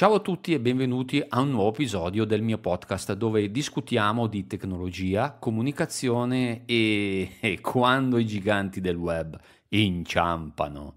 Ciao a tutti e benvenuti a un nuovo episodio del mio podcast dove discutiamo di tecnologia, comunicazione e, e quando i giganti del web inciampano.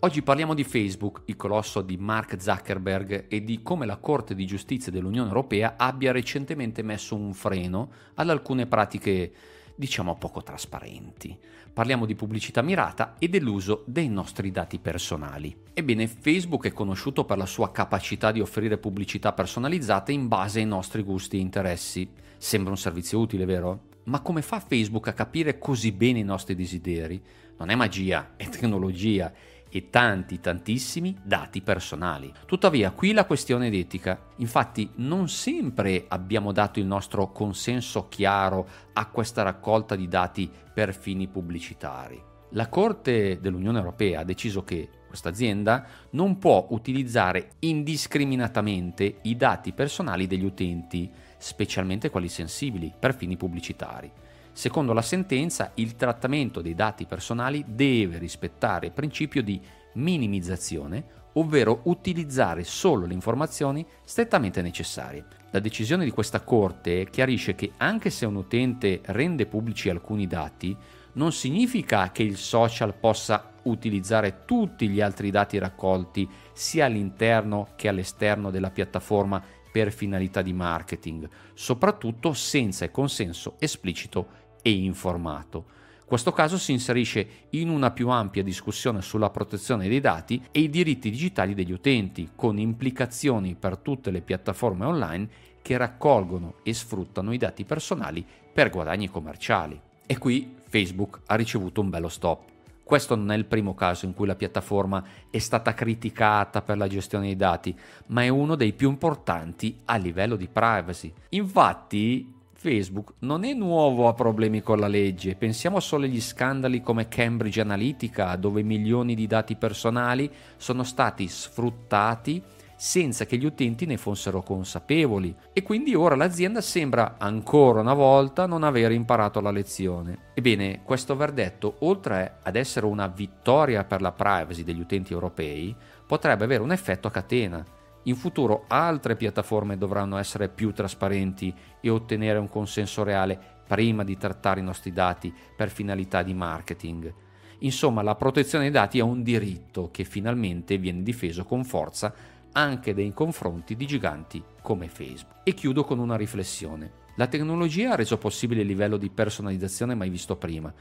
Oggi parliamo di Facebook, il colosso di Mark Zuckerberg e di come la Corte di giustizia dell'Unione Europea abbia recentemente messo un freno ad alcune pratiche diciamo poco trasparenti. Parliamo di pubblicità mirata e dell'uso dei nostri dati personali. Ebbene, Facebook è conosciuto per la sua capacità di offrire pubblicità personalizzate in base ai nostri gusti e interessi. Sembra un servizio utile, vero? Ma come fa Facebook a capire così bene i nostri desideri? Non è magia, è tecnologia e tanti tantissimi dati personali. Tuttavia qui la questione è etica. Infatti non sempre abbiamo dato il nostro consenso chiaro a questa raccolta di dati per fini pubblicitari. La Corte dell'Unione Europea ha deciso che questa azienda non può utilizzare indiscriminatamente i dati personali degli utenti, specialmente quelli sensibili, per fini pubblicitari. Secondo la sentenza, il trattamento dei dati personali deve rispettare il principio di minimizzazione, ovvero utilizzare solo le informazioni strettamente necessarie. La decisione di questa Corte chiarisce che anche se un utente rende pubblici alcuni dati, non significa che il social possa utilizzare tutti gli altri dati raccolti sia all'interno che all'esterno della piattaforma per finalità di marketing, soprattutto senza il consenso esplicito e informato. Questo caso si inserisce in una più ampia discussione sulla protezione dei dati e i diritti digitali degli utenti, con implicazioni per tutte le piattaforme online che raccolgono e sfruttano i dati personali per guadagni commerciali. E qui Facebook ha ricevuto un bello stop. Questo non è il primo caso in cui la piattaforma è stata criticata per la gestione dei dati, ma è uno dei più importanti a livello di privacy. Infatti, Facebook non è nuovo a problemi con la legge, pensiamo solo agli scandali come Cambridge Analytica, dove milioni di dati personali sono stati sfruttati senza che gli utenti ne fossero consapevoli. E quindi ora l'azienda sembra ancora una volta non aver imparato la lezione. Ebbene, questo verdetto, oltre ad essere una vittoria per la privacy degli utenti europei, potrebbe avere un effetto a catena in futuro altre piattaforme dovranno essere più trasparenti e ottenere un consenso reale prima di trattare i nostri dati per finalità di marketing. Insomma, la protezione dei dati è un diritto che finalmente viene difeso con forza anche nei confronti di giganti come Facebook. E chiudo con una riflessione. La tecnologia ha reso possibile il livello di personalizzazione mai visto prima,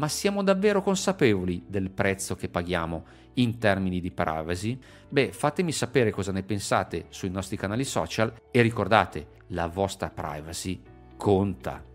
ma siamo davvero consapevoli del prezzo che paghiamo in termini di privacy? Beh, fatemi sapere cosa ne pensate sui nostri canali social e ricordate, la vostra privacy conta.